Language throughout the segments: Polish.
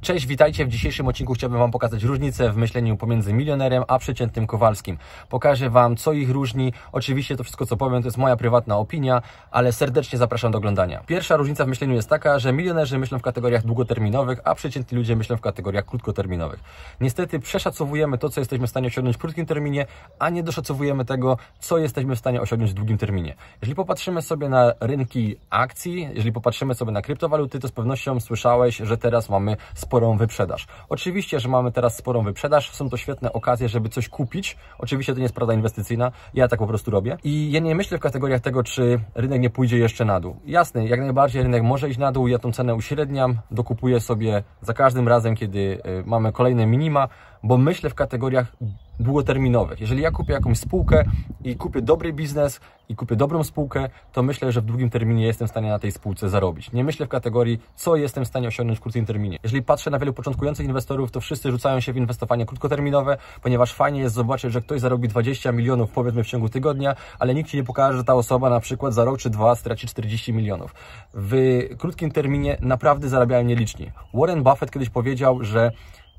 Cześć, witajcie. W dzisiejszym odcinku chciałbym Wam pokazać różnicę w myśleniu pomiędzy milionerem a przeciętnym Kowalskim. Pokażę Wam, co ich różni. Oczywiście to wszystko, co powiem, to jest moja prywatna opinia, ale serdecznie zapraszam do oglądania. Pierwsza różnica w myśleniu jest taka, że milionerzy myślą w kategoriach długoterminowych, a przeciętni ludzie myślą w kategoriach krótkoterminowych. Niestety przeszacowujemy to, co jesteśmy w stanie osiągnąć w krótkim terminie, a nie doszacowujemy tego, co jesteśmy w stanie osiągnąć w długim terminie. Jeżeli popatrzymy sobie na rynki akcji, jeżeli popatrzymy sobie na kryptowaluty, to z pewnością słyszałeś, że teraz mamy sporą wyprzedaż. Oczywiście, że mamy teraz sporą wyprzedaż, są to świetne okazje, żeby coś kupić. Oczywiście to nie jest prawda inwestycyjna, ja tak po prostu robię. I ja nie myślę w kategoriach tego, czy rynek nie pójdzie jeszcze na dół. Jasne, jak najbardziej rynek może iść na dół, ja tą cenę uśredniam, dokupuję sobie za każdym razem, kiedy y, mamy kolejne minima, bo myślę w kategoriach długoterminowych. Jeżeli ja kupię jakąś spółkę i kupię dobry biznes i kupię dobrą spółkę, to myślę, że w długim terminie jestem w stanie na tej spółce zarobić. Nie myślę w kategorii, co jestem w stanie osiągnąć w krótkim terminie. Jeżeli patrzę na wielu początkujących inwestorów, to wszyscy rzucają się w inwestowanie krótkoterminowe, ponieważ fajnie jest zobaczyć, że ktoś zarobi 20 milionów powiedzmy w ciągu tygodnia, ale nikt Ci nie pokaże, że ta osoba na przykład za rok czy dwa straci 40 milionów. W krótkim terminie naprawdę zarabiają nieliczni. Warren Buffett kiedyś powiedział, że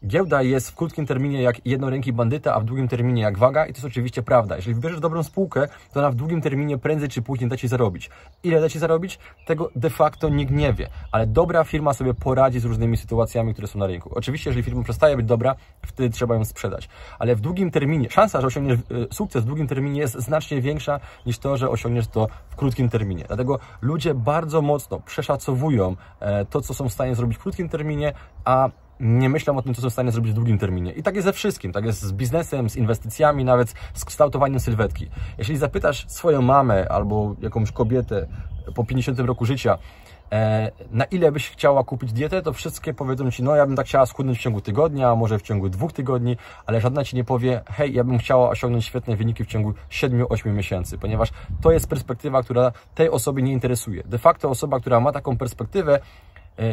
Giełda jest w krótkim terminie jak jednoręki bandyta, a w długim terminie jak waga i to jest oczywiście prawda. Jeżeli wybierzesz dobrą spółkę, to ona w długim terminie prędzej czy później da Ci zarobić. Ile da Ci zarobić? Tego de facto nikt nie wie, ale dobra firma sobie poradzi z różnymi sytuacjami, które są na rynku. Oczywiście, jeżeli firma przestaje być dobra, wtedy trzeba ją sprzedać, ale w długim terminie, szansa, że osiągniesz e, sukces w długim terminie jest znacznie większa niż to, że osiągniesz to w krótkim terminie. Dlatego ludzie bardzo mocno przeszacowują e, to, co są w stanie zrobić w krótkim terminie, a nie myślą o tym, co są w stanie zrobić w długim terminie. I tak jest ze wszystkim. Tak jest z biznesem, z inwestycjami, nawet z kształtowaniem sylwetki. Jeśli zapytasz swoją mamę albo jakąś kobietę po 50 roku życia, e, na ile byś chciała kupić dietę, to wszystkie powiedzą Ci, no ja bym tak chciała schudnąć w ciągu tygodnia, może w ciągu dwóch tygodni, ale żadna Ci nie powie, hej, ja bym chciała osiągnąć świetne wyniki w ciągu 7-8 miesięcy, ponieważ to jest perspektywa, która tej osoby nie interesuje. De facto osoba, która ma taką perspektywę,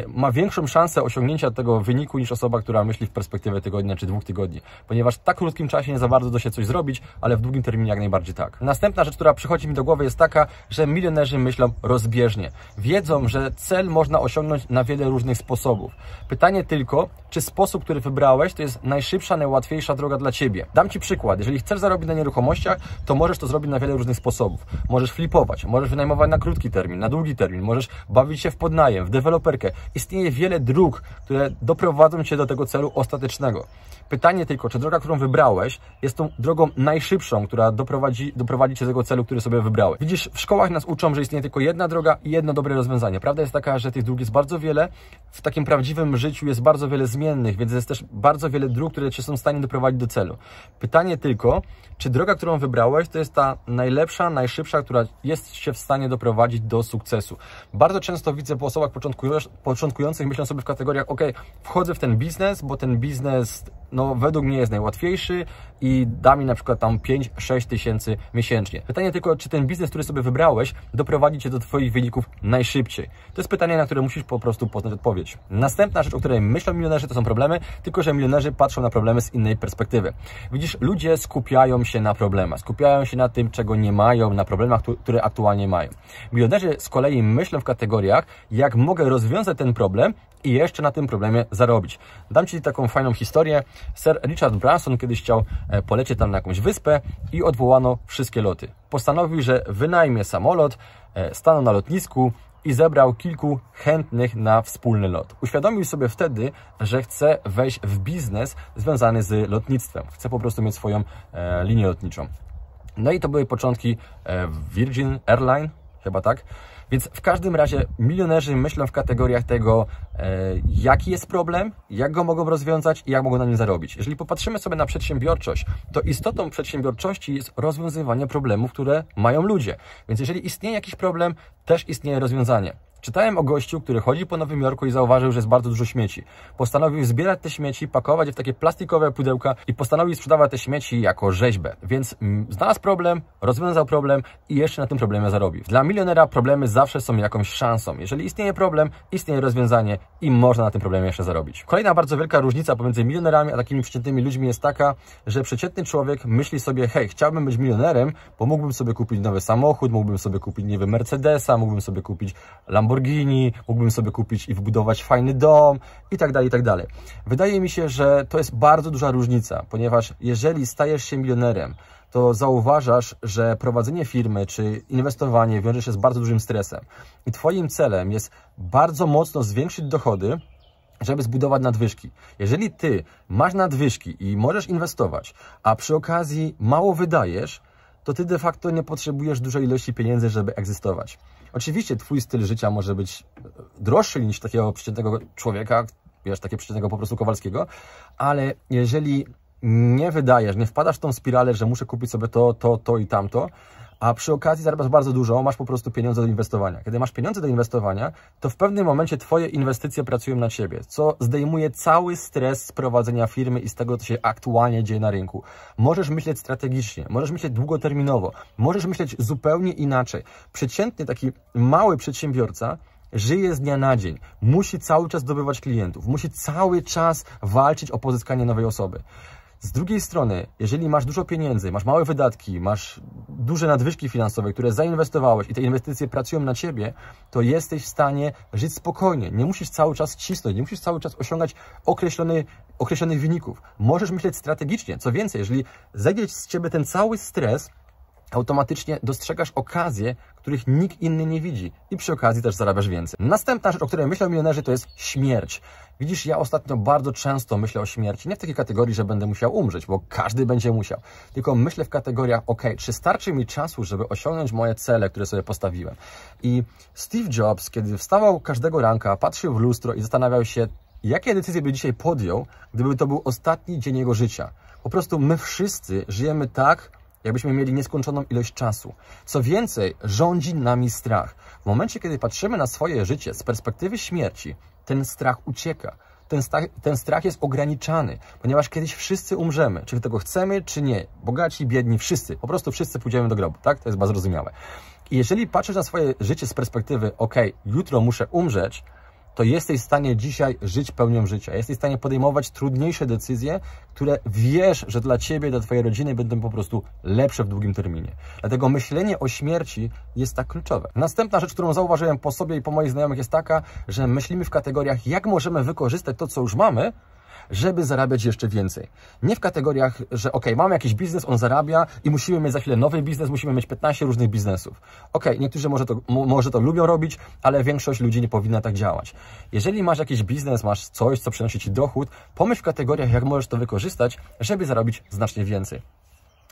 ma większą szansę osiągnięcia tego wyniku niż osoba, która myśli w perspektywie tygodnia czy dwóch tygodni, ponieważ w tak krótkim czasie nie za bardzo da się coś zrobić, ale w długim terminie jak najbardziej tak. Następna rzecz, która przychodzi mi do głowy jest taka, że milionerzy myślą rozbieżnie. Wiedzą, że cel można osiągnąć na wiele różnych sposobów. Pytanie tylko, czy sposób, który wybrałeś, to jest najszybsza, najłatwiejsza droga dla Ciebie. Dam Ci przykład. Jeżeli chcesz zarobić na nieruchomościach, to możesz to zrobić na wiele różnych sposobów. Możesz flipować, możesz wynajmować na krótki termin, na długi termin, możesz bawić się w podnajem, w deweloperkę istnieje wiele dróg, które doprowadzą Cię do tego celu ostatecznego. Pytanie tylko, czy droga, którą wybrałeś, jest tą drogą najszybszą, która doprowadzi, doprowadzi Cię do tego celu, który sobie wybrałeś. Widzisz, w szkołach nas uczą, że istnieje tylko jedna droga i jedno dobre rozwiązanie. Prawda jest taka, że tych dróg jest bardzo wiele. W takim prawdziwym życiu jest bardzo wiele zmiennych, więc jest też bardzo wiele dróg, które Cię są w stanie doprowadzić do celu. Pytanie tylko, czy droga, którą wybrałeś, to jest ta najlepsza, najszybsza, która jest się w stanie doprowadzić do sukcesu. Bardzo często widzę po osobach początkujących, myślą sobie w kategoriach, ok, wchodzę w ten biznes, bo ten biznes no, według mnie jest najłatwiejszy i da mi na przykład tam 5-6 tysięcy miesięcznie. Pytanie tylko, czy ten biznes, który sobie wybrałeś, doprowadzi Cię do Twoich wyników najszybciej? To jest pytanie, na które musisz po prostu poznać odpowiedź. Następna rzecz, o której myślą milionerzy, to są problemy, tylko że milionerzy patrzą na problemy z innej perspektywy. Widzisz, ludzie skupiają się na problemach, skupiają się na tym, czego nie mają, na problemach, które aktualnie mają. Milionerzy z kolei myślą w kategoriach, jak mogę rozwiązać ten problem i jeszcze na tym problemie zarobić. Dam Ci taką fajną historię. Sir Richard Branson kiedyś chciał e, polecieć tam na jakąś wyspę i odwołano wszystkie loty. Postanowił, że wynajmie samolot, e, stanął na lotnisku i zebrał kilku chętnych na wspólny lot. Uświadomił sobie wtedy, że chce wejść w biznes związany z lotnictwem. Chce po prostu mieć swoją e, linię lotniczą. No i to były początki Virgin Airline, chyba tak. Więc w każdym razie milionerzy myślą w kategoriach tego, e, jaki jest problem, jak go mogą rozwiązać i jak mogą na nim zarobić. Jeżeli popatrzymy sobie na przedsiębiorczość, to istotą przedsiębiorczości jest rozwiązywanie problemów, które mają ludzie. Więc jeżeli istnieje jakiś problem, też istnieje rozwiązanie. Czytałem o gościu, który chodzi po Nowym Jorku i zauważył, że jest bardzo dużo śmieci. Postanowił zbierać te śmieci, pakować je w takie plastikowe pudełka i postanowił sprzedawać te śmieci jako rzeźbę. Więc mm, znalazł problem, rozwiązał problem i jeszcze na tym problemie zarobił. Dla milionera problemy zawsze są jakąś szansą. Jeżeli istnieje problem, istnieje rozwiązanie i można na tym problemie jeszcze zarobić. Kolejna bardzo wielka różnica pomiędzy milionerami a takimi przeciętnymi ludźmi jest taka, że przeciętny człowiek myśli sobie, hej, chciałbym być milionerem, bo mógłbym sobie kupić nowy samochód, mógłbym sobie kupić, nie wiem, Mercedesa, mógłbym sobie kupić Lamborghini, Lamborghini, mógłbym sobie kupić i wybudować fajny dom i tak dalej, i tak dalej. Wydaje mi się, że to jest bardzo duża różnica, ponieważ jeżeli stajesz się milionerem, to zauważasz, że prowadzenie firmy czy inwestowanie wiąże się z bardzo dużym stresem. I Twoim celem jest bardzo mocno zwiększyć dochody, żeby zbudować nadwyżki. Jeżeli Ty masz nadwyżki i możesz inwestować, a przy okazji mało wydajesz, to Ty de facto nie potrzebujesz dużej ilości pieniędzy, żeby egzystować. Oczywiście Twój styl życia może być droższy niż takiego przeciętnego człowieka, wiesz, takiego przeciętnego po prostu Kowalskiego, ale jeżeli nie wydajesz, nie wpadasz w tą spiralę, że muszę kupić sobie to, to, to i tamto, a przy okazji zarabiasz bardzo dużo, masz po prostu pieniądze do inwestowania. Kiedy masz pieniądze do inwestowania, to w pewnym momencie Twoje inwestycje pracują na Ciebie, co zdejmuje cały stres z prowadzenia firmy i z tego, co się aktualnie dzieje na rynku. Możesz myśleć strategicznie, możesz myśleć długoterminowo, możesz myśleć zupełnie inaczej. Przeciętny taki mały przedsiębiorca żyje z dnia na dzień, musi cały czas zdobywać klientów, musi cały czas walczyć o pozyskanie nowej osoby. Z drugiej strony, jeżeli masz dużo pieniędzy, masz małe wydatki, masz duże nadwyżki finansowe, które zainwestowałeś i te inwestycje pracują na ciebie, to jesteś w stanie żyć spokojnie. Nie musisz cały czas cisnąć, nie musisz cały czas osiągać określony, określonych wyników. Możesz myśleć strategicznie. Co więcej, jeżeli zejdzie z ciebie ten cały stres, automatycznie dostrzegasz okazje, których nikt inny nie widzi i przy okazji też zarabiasz więcej. Następna rzecz, o której myślą milionerzy, to jest śmierć. Widzisz, ja ostatnio bardzo często myślę o śmierci, nie w takiej kategorii, że będę musiał umrzeć, bo każdy będzie musiał, tylko myślę w kategoriach, ok, czy starczy mi czasu, żeby osiągnąć moje cele, które sobie postawiłem. I Steve Jobs, kiedy wstawał każdego ranka, patrzył w lustro i zastanawiał się, jakie decyzje by dzisiaj podjął, gdyby to był ostatni dzień jego życia. Po prostu my wszyscy żyjemy tak, jakbyśmy mieli nieskończoną ilość czasu. Co więcej, rządzi nami strach. W momencie, kiedy patrzymy na swoje życie z perspektywy śmierci, ten strach ucieka. Ten strach, ten strach jest ograniczany, ponieważ kiedyś wszyscy umrzemy, czy tego chcemy, czy nie. Bogaci, biedni, wszyscy. Po prostu wszyscy pójdziemy do grobu, tak? To jest bardzo zrozumiałe. I jeżeli patrzysz na swoje życie z perspektywy, ok, jutro muszę umrzeć, to jesteś w stanie dzisiaj żyć pełnią życia. Jesteś w stanie podejmować trudniejsze decyzje, które wiesz, że dla Ciebie, dla Twojej rodziny będą po prostu lepsze w długim terminie. Dlatego myślenie o śmierci jest tak kluczowe. Następna rzecz, którą zauważyłem po sobie i po moich znajomych jest taka, że myślimy w kategoriach, jak możemy wykorzystać to, co już mamy, żeby zarabiać jeszcze więcej. Nie w kategoriach, że ok, mamy jakiś biznes, on zarabia i musimy mieć za chwilę nowy biznes, musimy mieć 15 różnych biznesów. Ok, niektórzy może to, może to lubią robić, ale większość ludzi nie powinna tak działać. Jeżeli masz jakiś biznes, masz coś, co przynosi Ci dochód, pomyśl w kategoriach, jak możesz to wykorzystać, żeby zarobić znacznie więcej.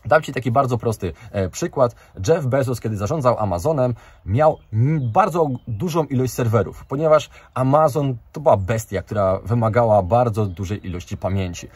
Dam Ci taki bardzo prosty e, przykład. Jeff Bezos, kiedy zarządzał Amazonem, miał bardzo dużą ilość serwerów, ponieważ Amazon to była bestia, która wymagała bardzo dużej ilości pamięci.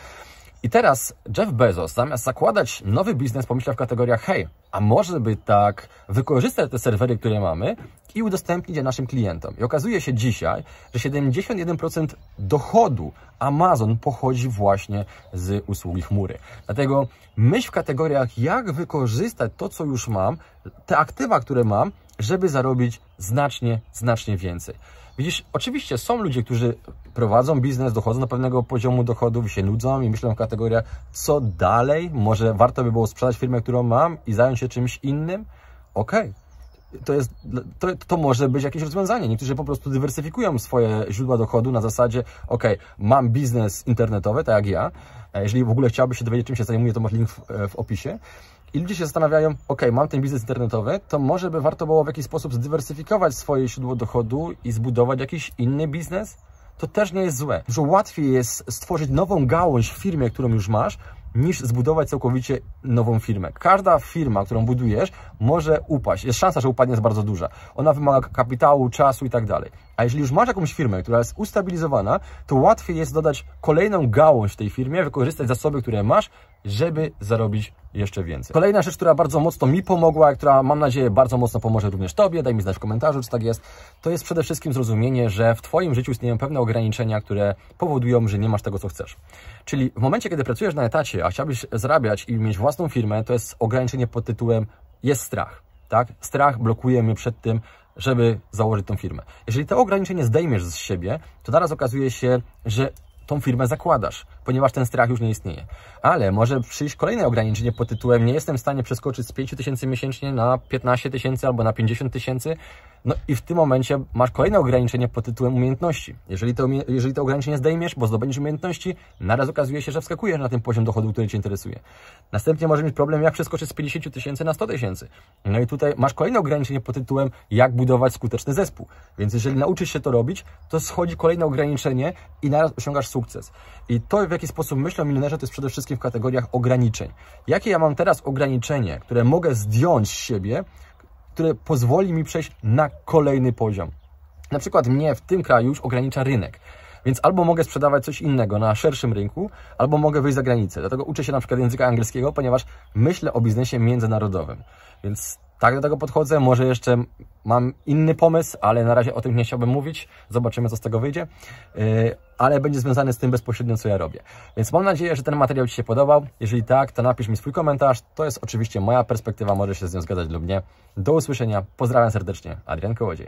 I teraz Jeff Bezos, zamiast zakładać nowy biznes, pomyślał w kategoriach, hej, a może by tak wykorzystać te serwery, które mamy i udostępnić je naszym klientom. I okazuje się dzisiaj, że 71% dochodu Amazon pochodzi właśnie z usługi chmury. Dlatego myśl w kategoriach, jak wykorzystać to, co już mam, te aktywa, które mam, żeby zarobić znacznie, znacznie więcej. Widzisz, oczywiście są ludzie, którzy prowadzą biznes, dochodzą do pewnego poziomu dochodów i się nudzą i myślą w kategoriach, co dalej, może warto by było sprzedać firmę, którą mam i zająć się czymś innym? Okej. Okay to, jest, to, to może być jakieś rozwiązanie. Niektórzy po prostu dywersyfikują swoje źródła dochodu na zasadzie, ok, mam biznes internetowy, tak jak ja. Jeżeli w ogóle chciałbyś się dowiedzieć, czym się zajmuję, to masz link w, w opisie. I ludzie się zastanawiają, ok, mam ten biznes internetowy, to może by warto było w jakiś sposób zdywersyfikować swoje źródło dochodu i zbudować jakiś inny biznes? To też nie jest złe. Dużo łatwiej jest stworzyć nową gałąź w firmie, którą już masz, niż zbudować całkowicie nową firmę. Każda firma, którą budujesz, może upaść. Jest szansa, że upadnie jest bardzo duża. Ona wymaga kapitału, czasu i tak dalej. A jeżeli już masz jakąś firmę, która jest ustabilizowana, to łatwiej jest dodać kolejną gałąź w tej firmie, wykorzystać zasoby, które masz, żeby zarobić jeszcze więcej. Kolejna rzecz, która bardzo mocno mi pomogła, która mam nadzieję bardzo mocno pomoże również Tobie, daj mi znać w komentarzu, czy tak jest, to jest przede wszystkim zrozumienie, że w Twoim życiu istnieją pewne ograniczenia, które powodują, że nie masz tego, co chcesz. Czyli w momencie, kiedy pracujesz na etacie, a chciałbyś zarabiać i mieć własną firmę, to jest ograniczenie pod tytułem jest strach. Tak? Strach blokuje mnie przed tym, żeby założyć tą firmę. Jeżeli to ograniczenie zdejmiesz z siebie, to naraz okazuje się, że tą firmę zakładasz, ponieważ ten strach już nie istnieje. Ale może przyjść kolejne ograniczenie pod tytułem nie jestem w stanie przeskoczyć z 5 tysięcy miesięcznie na 15 tysięcy albo na 50 tysięcy, No i w tym momencie masz kolejne ograniczenie pod tytułem umiejętności. Jeżeli to, jeżeli to ograniczenie zdejmiesz, bo zdobędziesz umiejętności, naraz okazuje się, że wskakujesz na ten poziom dochodu, który Cię interesuje. Następnie możesz mieć problem, jak przeskoczyć z 50 tysięcy na 100 tysięcy. No i tutaj masz kolejne ograniczenie pod tytułem, jak budować skuteczny zespół. Więc jeżeli nauczysz się to robić, to schodzi kolejne ograniczenie i naraz osiągasz sukces. I to, w jaki sposób myślę o milionerze, to jest przede wszystkim w kategoriach ograniczeń. Jakie ja mam teraz ograniczenie, które mogę zdjąć z siebie, które pozwoli mi przejść na kolejny poziom. Na przykład mnie w tym kraju już ogranicza rynek. Więc albo mogę sprzedawać coś innego na szerszym rynku, albo mogę wyjść za granicę. Dlatego uczę się na przykład języka angielskiego, ponieważ myślę o biznesie międzynarodowym. Więc tak do tego podchodzę. Może jeszcze mam inny pomysł, ale na razie o tym nie chciałbym mówić. Zobaczymy, co z tego wyjdzie. Yy, ale będzie związany z tym bezpośrednio, co ja robię. Więc mam nadzieję, że ten materiał Ci się podobał. Jeżeli tak, to napisz mi swój komentarz. To jest oczywiście moja perspektywa, może się z nią zgadzać lub nie. Do usłyszenia. Pozdrawiam serdecznie. Adrian Kołodziej.